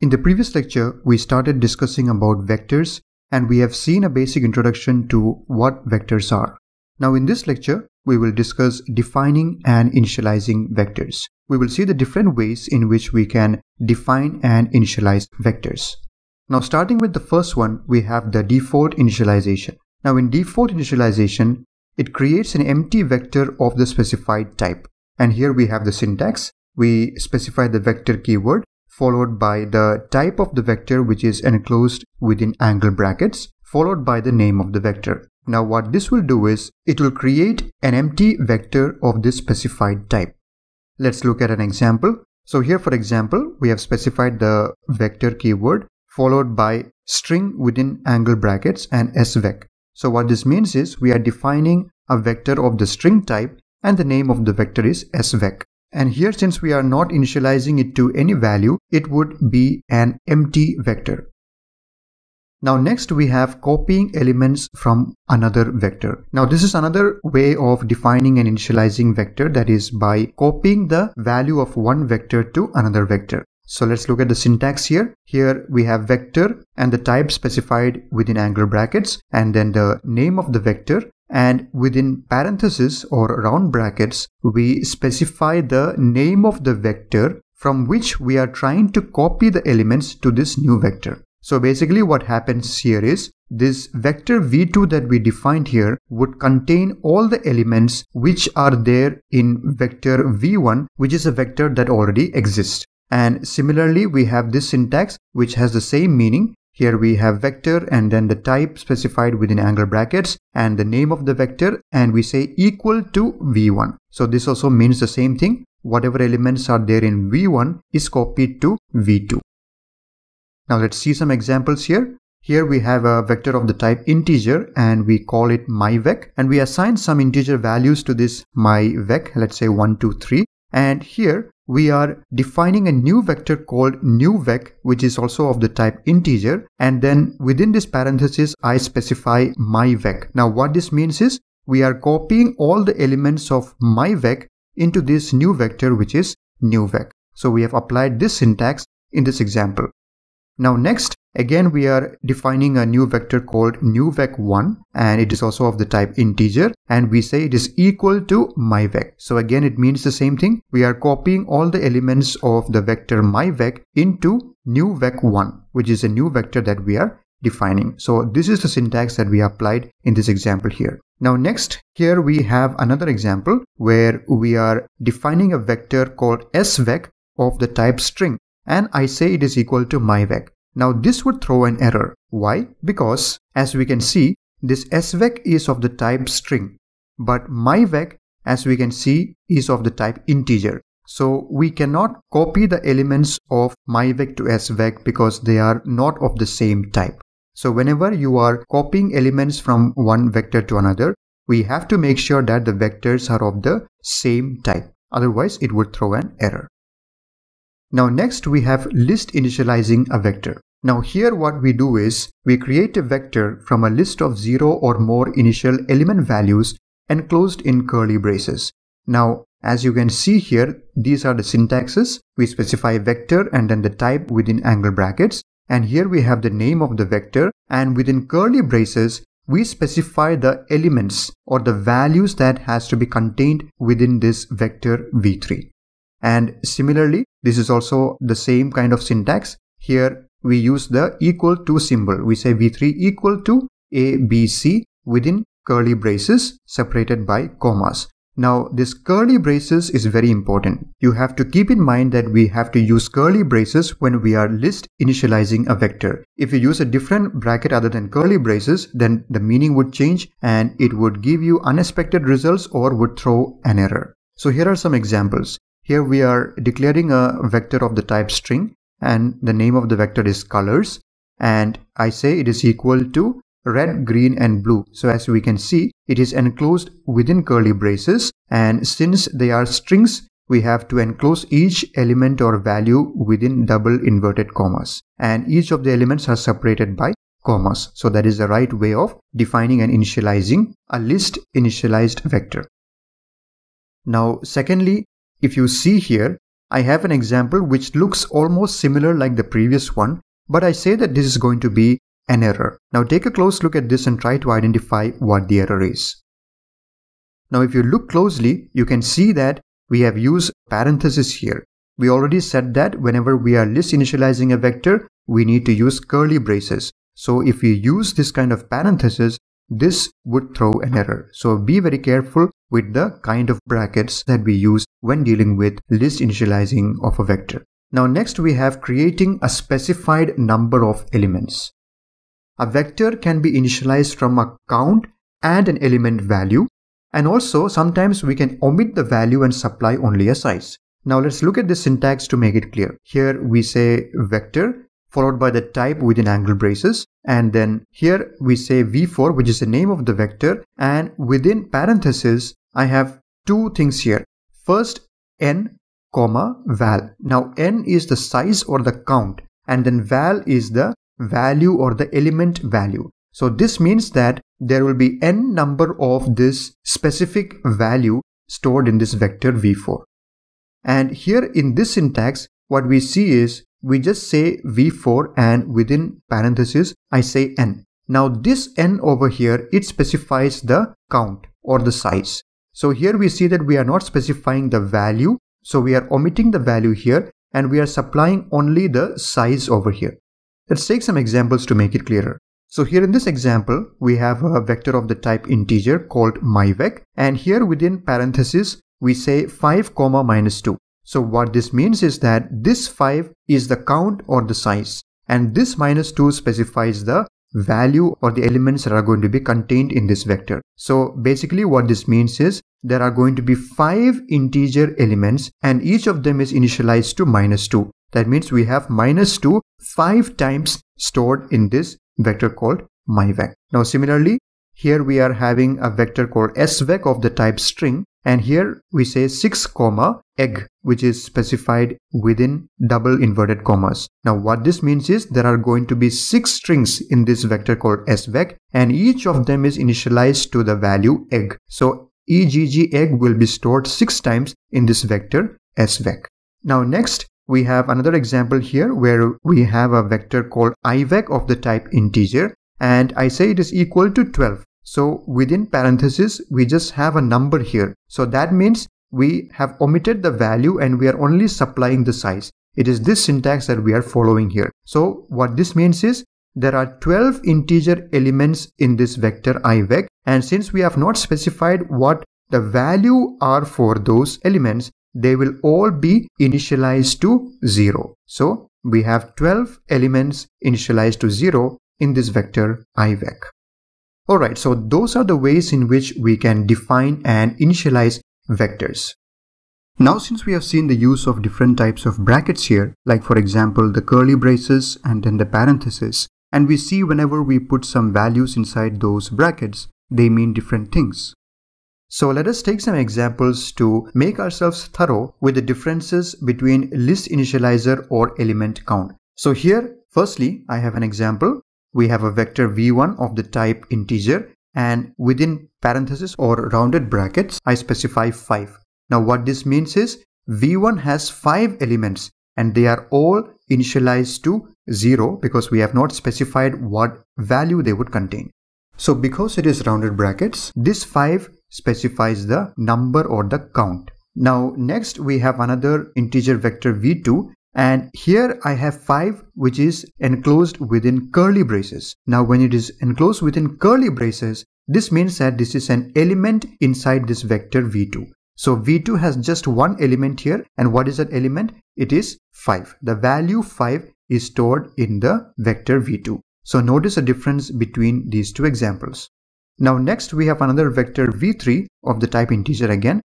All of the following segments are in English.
In the previous lecture, we started discussing about vectors and we have seen a basic introduction to what vectors are. Now in this lecture, we will discuss defining and initializing vectors. We will see the different ways in which we can define and initialize vectors. Now starting with the first one, we have the default initialization. Now in default initialization, it creates an empty vector of the specified type. And here we have the syntax. We specify the vector keyword followed by the type of the vector which is enclosed within angle brackets, followed by the name of the vector. Now what this will do is, it will create an empty vector of this specified type. Let's look at an example. So here for example, we have specified the vector keyword followed by string within angle brackets and svec. So what this means is we are defining a vector of the string type and the name of the vector is svec. And here since we are not initializing it to any value, it would be an empty vector. Now next we have copying elements from another vector. Now this is another way of defining and initializing vector that is by copying the value of one vector to another vector. So let's look at the syntax here. Here we have vector and the type specified within angle brackets and then the name of the vector and within parentheses or round brackets we specify the name of the vector from which we are trying to copy the elements to this new vector. So basically what happens here is this vector v2 that we defined here would contain all the elements which are there in vector v1 which is a vector that already exists. And similarly we have this syntax which has the same meaning here we have vector and then the type specified within angle brackets and the name of the vector and we say equal to v1. So this also means the same thing. Whatever elements are there in v1 is copied to v2. Now let's see some examples here. Here we have a vector of the type integer and we call it myvec and we assign some integer values to this myvec, let's say 1, 2, 3. And here we are defining a new vector called newvec which is also of the type integer and then within this parenthesis I specify myvec. Now what this means is we are copying all the elements of myvec into this new vector which is newvec. So we have applied this syntax in this example. Now next, again we are defining a new vector called newvec1 and it is also of the type integer and we say it is equal to myvec. So again it means the same thing. We are copying all the elements of the vector myvec into newvec1 which is a new vector that we are defining. So this is the syntax that we applied in this example here. Now next, here we have another example where we are defining a vector called svec of the type string and I say it is equal to myvec. Now this would throw an error. Why? Because as we can see, this svec is of the type string, but myvec as we can see is of the type integer. So we cannot copy the elements of myvec to svec because they are not of the same type. So whenever you are copying elements from one vector to another, we have to make sure that the vectors are of the same type. Otherwise it would throw an error. Now next we have list initializing a vector. Now here what we do is we create a vector from a list of 0 or more initial element values enclosed in curly braces. Now as you can see here these are the syntaxes. We specify vector and then the type within angle brackets and here we have the name of the vector and within curly braces we specify the elements or the values that has to be contained within this vector v3. And similarly, this is also the same kind of syntax. Here we use the equal to symbol. We say v3 equal to abc within curly braces separated by commas. Now this curly braces is very important. You have to keep in mind that we have to use curly braces when we are list initializing a vector. If you use a different bracket other than curly braces, then the meaning would change and it would give you unexpected results or would throw an error. So here are some examples. Here we are declaring a vector of the type string and the name of the vector is colors and I say it is equal to red, green and blue. So as we can see, it is enclosed within curly braces and since they are strings, we have to enclose each element or value within double inverted commas and each of the elements are separated by commas. So that is the right way of defining and initializing a list initialized vector. Now secondly, if you see here, I have an example which looks almost similar like the previous one, but I say that this is going to be an error. Now take a close look at this and try to identify what the error is. Now if you look closely, you can see that we have used parenthesis here. We already said that whenever we are list initializing a vector, we need to use curly braces. So if we use this kind of parenthesis, this would throw an error. So be very careful with the kind of brackets that we use when dealing with list initializing of a vector. Now next we have creating a specified number of elements. A vector can be initialized from a count and an element value and also sometimes we can omit the value and supply only a size. Now let's look at the syntax to make it clear. Here we say vector followed by the type within angle braces and then here we say v4 which is the name of the vector and within parentheses I have two things here. First n comma val. Now n is the size or the count and then val is the value or the element value. So this means that there will be n number of this specific value stored in this vector v4. And here in this syntax, what we see is we just say v4 and within parentheses, I say n. Now this n over here, it specifies the count or the size. So here we see that we are not specifying the value. So we are omitting the value here and we are supplying only the size over here. Let's take some examples to make it clearer. So here in this example, we have a vector of the type integer called myvec and here within parentheses, we say 5 comma minus 2. So what this means is that this 5 is the count or the size and this minus 2 specifies the value or the elements that are going to be contained in this vector. So basically what this means is there are going to be 5 integer elements and each of them is initialized to minus 2. That means we have minus 2 5 times stored in this vector called myvec. Now similarly, here we are having a vector called svec of the type string and here we say 6 comma egg which is specified within double inverted commas. Now what this means is there are going to be 6 strings in this vector called svec and each of them is initialized to the value egg. So egg egg will be stored 6 times in this vector svec. Now next we have another example here where we have a vector called ivec of the type integer and I say it is equal to 12. So within parentheses, we just have a number here. So that means we have omitted the value and we are only supplying the size. It is this syntax that we are following here. So what this means is there are 12 integer elements in this vector ivec and since we have not specified what the value are for those elements, they will all be initialized to 0. So we have 12 elements initialized to 0 in this vector ivec. Alright, so those are the ways in which we can define and initialize vectors. Now since we have seen the use of different types of brackets here, like for example the curly braces and then the parentheses, and we see whenever we put some values inside those brackets, they mean different things. So let us take some examples to make ourselves thorough with the differences between list initializer or element count. So here, firstly, I have an example. We have a vector v1 of the type integer and within parentheses or rounded brackets, I specify 5. Now what this means is v1 has 5 elements and they are all initialized to 0 because we have not specified what value they would contain. So because it is rounded brackets, this 5 specifies the number or the count. Now next we have another integer vector v2 and here I have 5 which is enclosed within curly braces. Now when it is enclosed within curly braces, this means that this is an element inside this vector v2. So v2 has just one element here and what is that element? It is 5. The value 5 is stored in the vector v2. So notice the difference between these two examples. Now next we have another vector v3 of the type integer again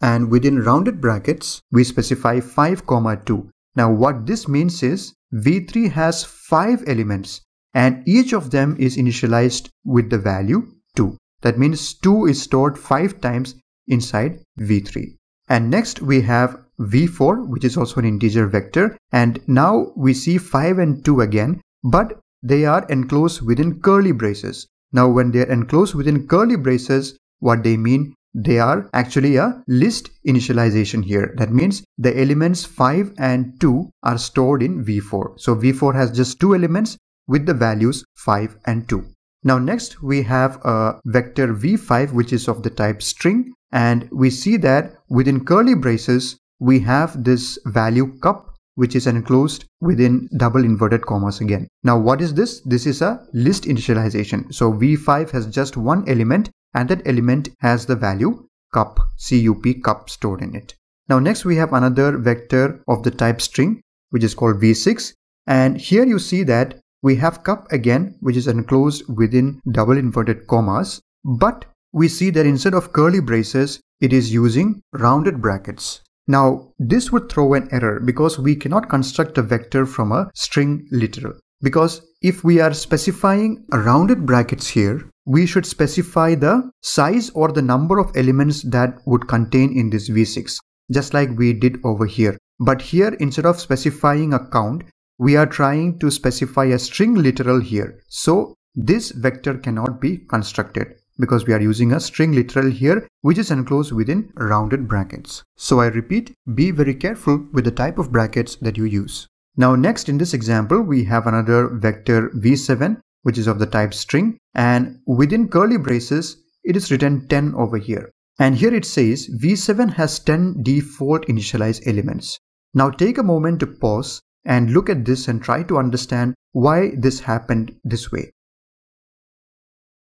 and within rounded brackets we specify 5 comma 2. Now what this means is v3 has 5 elements and each of them is initialized with the value 2. That means 2 is stored 5 times inside v3. And next we have v4 which is also an integer vector and now we see 5 and 2 again but they are enclosed within curly braces. Now when they are enclosed within curly braces, what they mean, they are actually a list initialization here. That means the elements 5 and 2 are stored in V4. So V4 has just two elements with the values 5 and 2. Now next we have a vector v5 which is of the type string and we see that within curly braces we have this value cup which is enclosed within double inverted commas again. Now what is this? This is a list initialization. So v5 has just one element and that element has the value cup, cup, cup stored in it. Now next we have another vector of the type string which is called v6 and here you see that we have cup again which is enclosed within double inverted commas but we see that instead of curly braces it is using rounded brackets. Now this would throw an error because we cannot construct a vector from a string literal because if we are specifying rounded brackets here we should specify the size or the number of elements that would contain in this v6 just like we did over here but here instead of specifying a count we are trying to specify a string literal here. So this vector cannot be constructed because we are using a string literal here which is enclosed within rounded brackets. So I repeat, be very careful with the type of brackets that you use. Now next in this example we have another vector v7 which is of the type string and within curly braces it is written 10 over here. And here it says v7 has 10 default initialize elements. Now take a moment to pause and look at this and try to understand why this happened this way.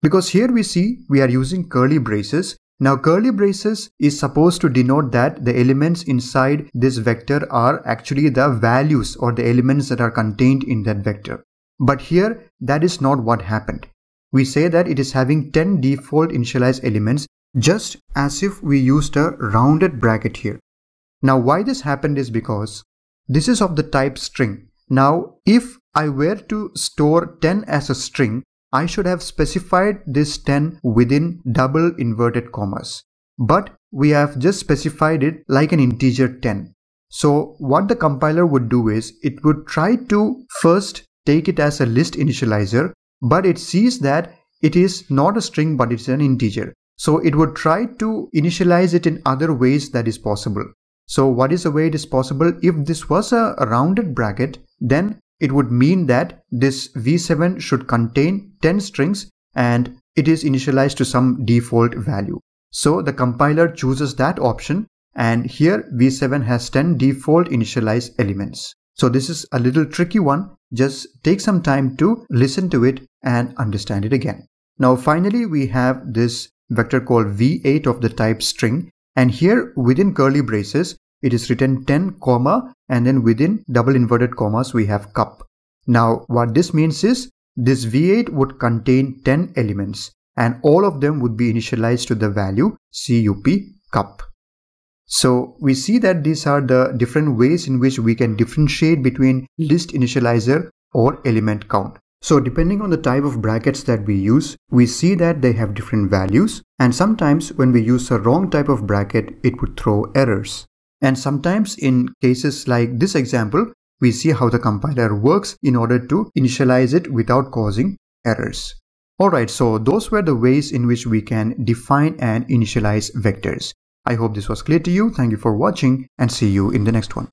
Because here we see we are using curly braces. Now curly braces is supposed to denote that the elements inside this vector are actually the values or the elements that are contained in that vector. But here that is not what happened. We say that it is having 10 default initialized elements just as if we used a rounded bracket here. Now why this happened is because this is of the type string. Now, if I were to store 10 as a string, I should have specified this 10 within double inverted commas. But we have just specified it like an integer 10. So what the compiler would do is it would try to first take it as a list initializer, but it sees that it is not a string but it's an integer. So it would try to initialize it in other ways that is possible. So what is the way it is possible? If this was a, rounded bracket, then it would mean that this v7 should contain 10 strings and it is initialized to some default value. So the compiler chooses that option and here v7 has 10 default initialized elements. So this is a little tricky one. Just take some time to listen to it and understand it again. Now finally we have this vector called v8 of the type string and here within curly braces, it is written 10 comma and then within double inverted commas we have cup. Now what this means is this V8 would contain 10 elements and all of them would be initialized to the value CUP cup. So we see that these are the different ways in which we can differentiate between list initializer or element count. So depending on the type of brackets that we use, we see that they have different values and sometimes when we use a wrong type of bracket, it would throw errors. And sometimes in cases like this example, we see how the compiler works in order to initialize it without causing errors. Alright, so those were the ways in which we can define and initialize vectors. I hope this was clear to you. Thank you for watching and see you in the next one.